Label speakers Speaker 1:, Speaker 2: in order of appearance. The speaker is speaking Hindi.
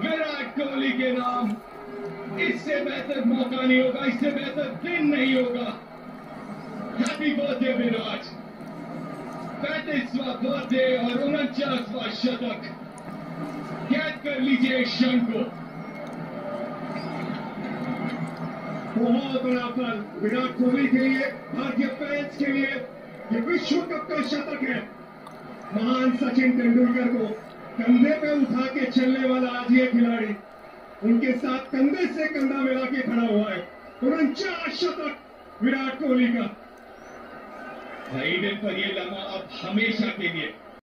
Speaker 1: विराट कोहली के नाम। इससे बेहतर मौका नहीं होगा इससे बेहतर दिन नहीं होगा। हैप्पी बर्थडे विराट पैंतीसवा बर्थडे और उनचासवा शतक। कैद कर लीजिए क्षण को। बहुत बड़ा पल। विराट कोहली के लिए भारतीय फैंस के लिए ये विश्व कप का शतक है। महान सचिन तेंदुलकर को। कंधे पे उठा के चलने वाला आज ये खिलाड़ी उनके साथ कंधे से कंधा मिला के खड़ा हुआ है। उनचास शतक, विराट कोहली का। भाई पर ये लम्हा अब हमेशा के लिए